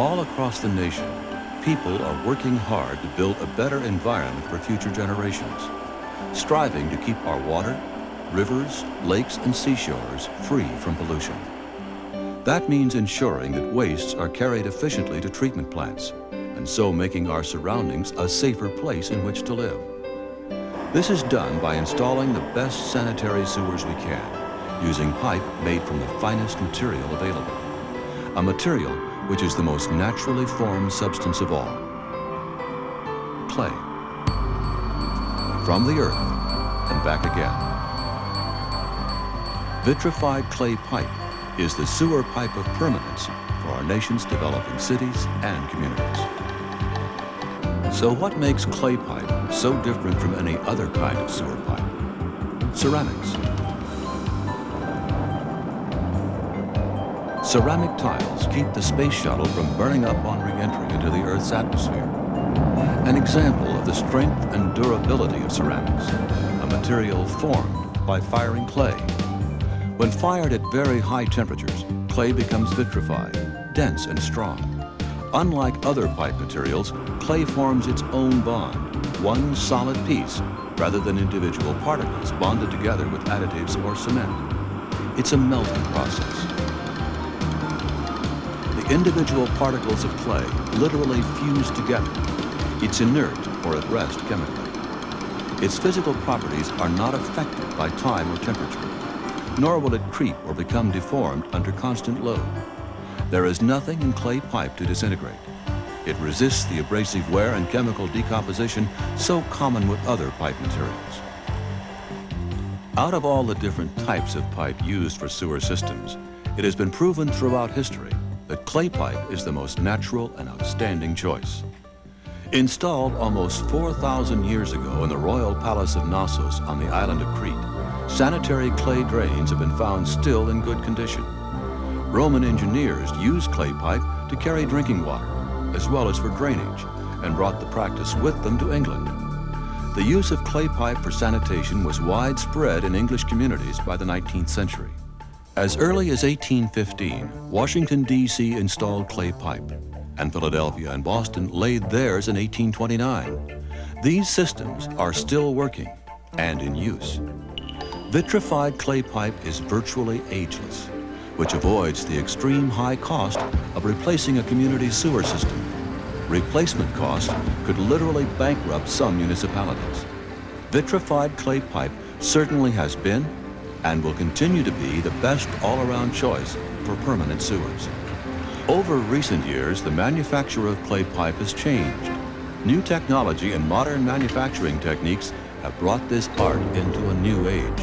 All across the nation, people are working hard to build a better environment for future generations, striving to keep our water, rivers, lakes, and seashores free from pollution. That means ensuring that wastes are carried efficiently to treatment plants, and so making our surroundings a safer place in which to live. This is done by installing the best sanitary sewers we can, using pipe made from the finest material available, a material which is the most naturally formed substance of all, clay. From the earth and back again. Vitrified clay pipe is the sewer pipe of permanence for our nation's developing cities and communities. So what makes clay pipe so different from any other kind of sewer pipe? Ceramics. Ceramic tiles keep the space shuttle from burning up on re-entry into the Earth's atmosphere. An example of the strength and durability of ceramics, a material formed by firing clay when fired at very high temperatures, clay becomes vitrified, dense and strong. Unlike other pipe materials, clay forms its own bond, one solid piece, rather than individual particles bonded together with additives or cement. It's a melting process. Individual particles of clay literally fuse together. It's inert or at rest chemically. Its physical properties are not affected by time or temperature nor will it creep or become deformed under constant load. There is nothing in clay pipe to disintegrate. It resists the abrasive wear and chemical decomposition so common with other pipe materials. Out of all the different types of pipe used for sewer systems, it has been proven throughout history that clay pipe is the most natural and outstanding choice. Installed almost 4,000 years ago in the royal palace of Knossos on the island of Crete, sanitary clay drains have been found still in good condition. Roman engineers used clay pipe to carry drinking water, as well as for drainage, and brought the practice with them to England. The use of clay pipe for sanitation was widespread in English communities by the 19th century. As early as 1815, Washington, D.C. installed clay pipe, and Philadelphia and Boston laid theirs in 1829. These systems are still working and in use. Vitrified clay pipe is virtually ageless, which avoids the extreme high cost of replacing a community sewer system. Replacement cost could literally bankrupt some municipalities. Vitrified clay pipe certainly has been and will continue to be the best all-around choice for permanent sewers. Over recent years, the manufacture of clay pipe has changed. New technology and modern manufacturing techniques have brought this art into a new age.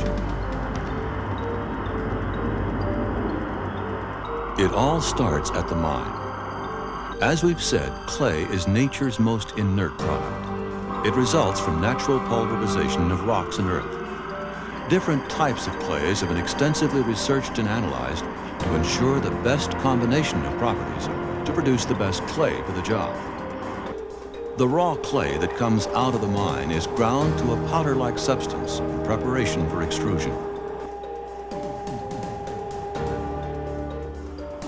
It all starts at the mine. As we've said, clay is nature's most inert product. It results from natural pulverization of rocks and earth. Different types of clays have been extensively researched and analyzed to ensure the best combination of properties to produce the best clay for the job. The raw clay that comes out of the mine is ground to a powder-like substance in preparation for extrusion.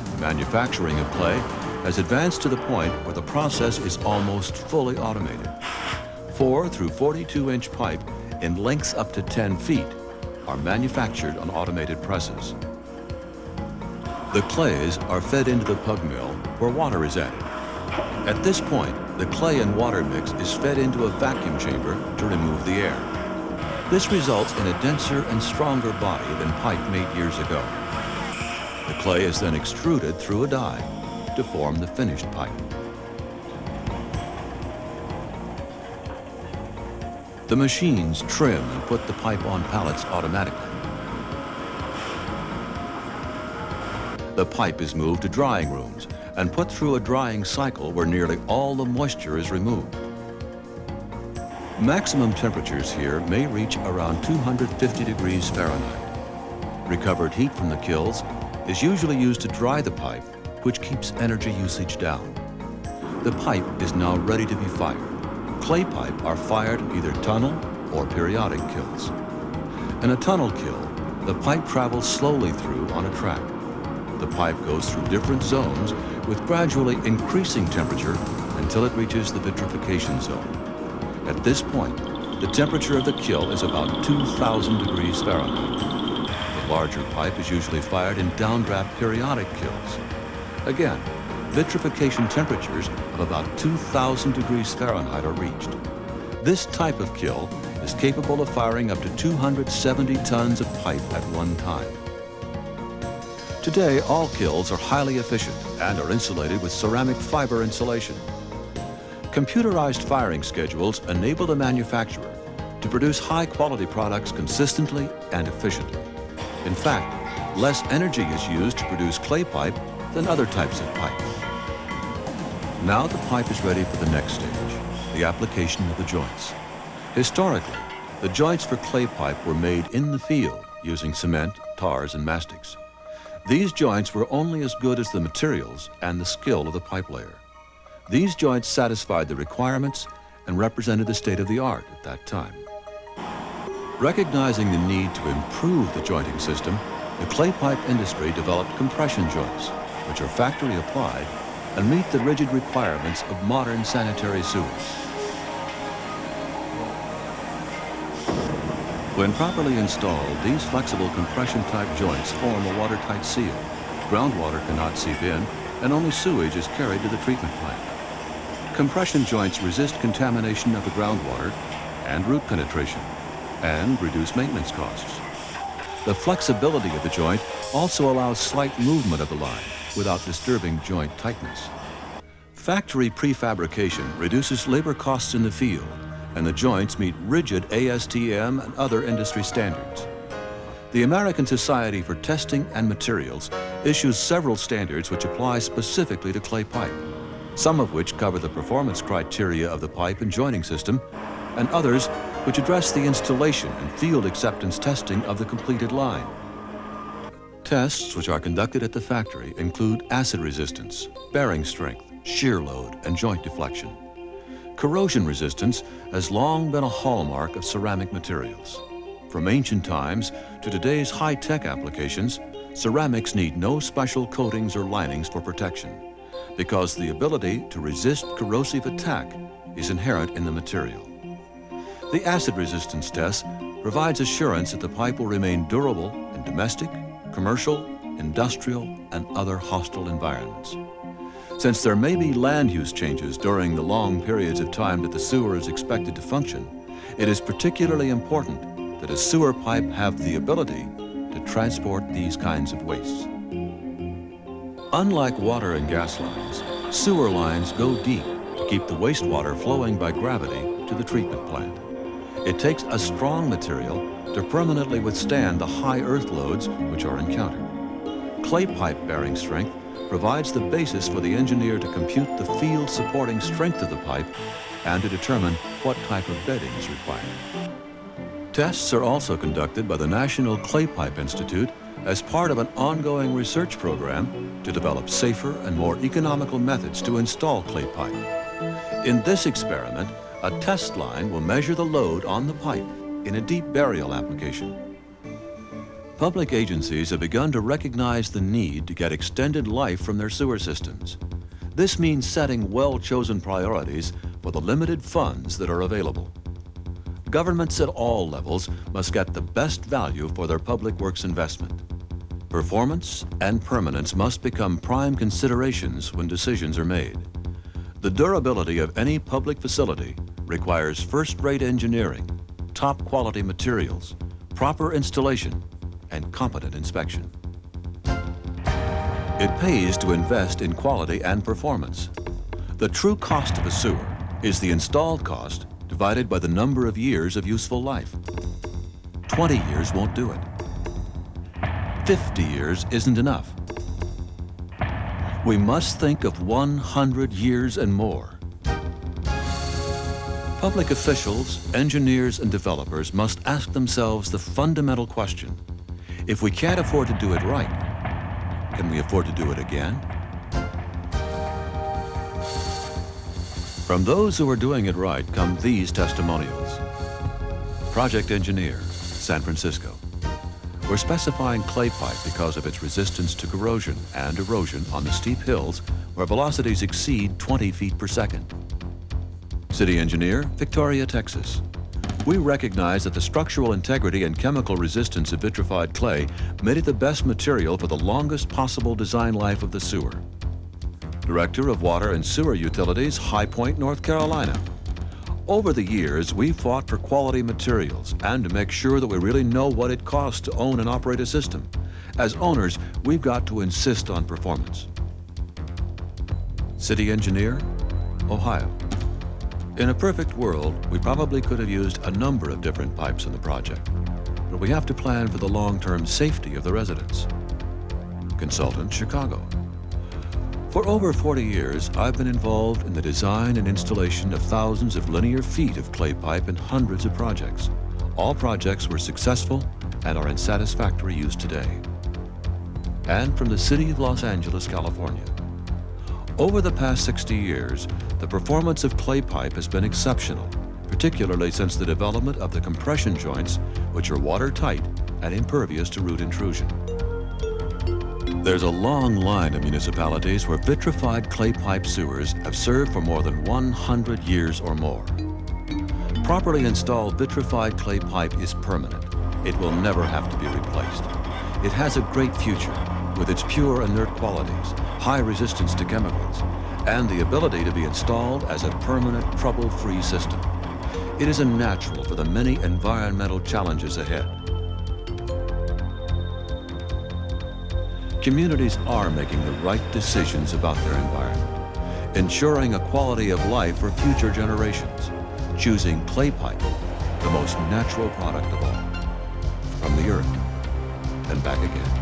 The manufacturing of clay has advanced to the point where the process is almost fully automated. 4 through 42-inch pipe in lengths up to 10 feet are manufactured on automated presses. The clays are fed into the pug mill where water is added. At this point, the clay and water mix is fed into a vacuum chamber to remove the air. This results in a denser and stronger body than pipe made years ago. The clay is then extruded through a die to form the finished pipe. The machines trim and put the pipe on pallets automatically. The pipe is moved to drying rooms and put through a drying cycle where nearly all the moisture is removed. Maximum temperatures here may reach around 250 degrees Fahrenheit. Recovered heat from the kilns is usually used to dry the pipe, which keeps energy usage down. The pipe is now ready to be fired. Clay pipe are fired either tunnel or periodic kilns. In a tunnel kiln, the pipe travels slowly through on a track. the pipe goes through different zones with gradually increasing temperature until it reaches the vitrification zone. At this point, the temperature of the kiln is about 2,000 degrees Fahrenheit. The larger pipe is usually fired in downdraft periodic kilns. Again, vitrification temperatures of about 2,000 degrees Fahrenheit are reached. This type of kiln is capable of firing up to 270 tons of pipe at one time. Today, all kilns are highly efficient and are insulated with ceramic fiber insulation. Computerized firing schedules enable the manufacturer to produce high-quality products consistently and efficiently. In fact, less energy is used to produce clay pipe than other types of pipe. Now the pipe is ready for the next stage, the application of the joints. Historically, the joints for clay pipe were made in the field using cement, tars, and mastics. These joints were only as good as the materials and the skill of the pipe layer. These joints satisfied the requirements and represented the state of the art at that time. Recognizing the need to improve the jointing system, the clay pipe industry developed compression joints, which are factory applied and meet the rigid requirements of modern sanitary sewers. When properly installed, these flexible compression-type joints form a watertight seal. Groundwater cannot seep in, and only sewage is carried to the treatment plant. Compression joints resist contamination of the groundwater and root penetration, and reduce maintenance costs. The flexibility of the joint also allows slight movement of the line without disturbing joint tightness. Factory prefabrication reduces labor costs in the field and the joints meet rigid ASTM and other industry standards. The American Society for Testing and Materials issues several standards which apply specifically to clay pipe, some of which cover the performance criteria of the pipe and joining system, and others which address the installation and field acceptance testing of the completed line. Tests which are conducted at the factory include acid resistance, bearing strength, shear load, and joint deflection. Corrosion resistance has long been a hallmark of ceramic materials. From ancient times to today's high-tech applications, ceramics need no special coatings or linings for protection because the ability to resist corrosive attack is inherent in the material. The acid resistance test provides assurance that the pipe will remain durable and domestic, commercial, industrial, and other hostile environments. Since there may be land use changes during the long periods of time that the sewer is expected to function, it is particularly important that a sewer pipe have the ability to transport these kinds of wastes. Unlike water and gas lines, sewer lines go deep to keep the wastewater flowing by gravity to the treatment plant. It takes a strong material to permanently withstand the high earth loads which are encountered. Clay pipe bearing strength provides the basis for the engineer to compute the field supporting strength of the pipe and to determine what type of bedding is required. Tests are also conducted by the National Clay Pipe Institute as part of an ongoing research program to develop safer and more economical methods to install clay pipe. In this experiment, a test line will measure the load on the pipe in a deep burial application. Public agencies have begun to recognize the need to get extended life from their sewer systems. This means setting well-chosen priorities for the limited funds that are available. Governments at all levels must get the best value for their public works investment. Performance and permanence must become prime considerations when decisions are made. The durability of any public facility requires first-rate engineering, top-quality materials, proper installation, and competent inspection. It pays to invest in quality and performance. The true cost of a sewer is the installed cost divided by the number of years of useful life. 20 years won't do it. 50 years isn't enough. We must think of 100 years and more. Public officials, engineers, and developers must ask themselves the fundamental question, if we can't afford to do it right, can we afford to do it again? From those who are doing it right come these testimonials. Project engineer, San Francisco. We're specifying clay pipe because of its resistance to corrosion and erosion on the steep hills where velocities exceed 20 feet per second. City engineer, Victoria, Texas. We recognize that the structural integrity and chemical resistance of vitrified clay made it the best material for the longest possible design life of the sewer. Director of Water and Sewer Utilities, High Point, North Carolina. Over the years, we've fought for quality materials and to make sure that we really know what it costs to own and operate a system. As owners, we've got to insist on performance. City engineer, Ohio. In a perfect world, we probably could have used a number of different pipes in the project, but we have to plan for the long-term safety of the residents. Consultant, Chicago. For over 40 years, I've been involved in the design and installation of thousands of linear feet of clay pipe in hundreds of projects. All projects were successful and are in satisfactory use today. And from the city of Los Angeles, California. Over the past 60 years, the performance of clay pipe has been exceptional, particularly since the development of the compression joints, which are watertight and impervious to root intrusion. There's a long line of municipalities where vitrified clay pipe sewers have served for more than 100 years or more. Properly installed vitrified clay pipe is permanent. It will never have to be replaced. It has a great future with its pure inert qualities, high resistance to chemicals, and the ability to be installed as a permanent trouble-free system. It is a natural for the many environmental challenges ahead. communities are making the right decisions about their environment, ensuring a quality of life for future generations, choosing clay pipe, the most natural product of all, from the earth and back again.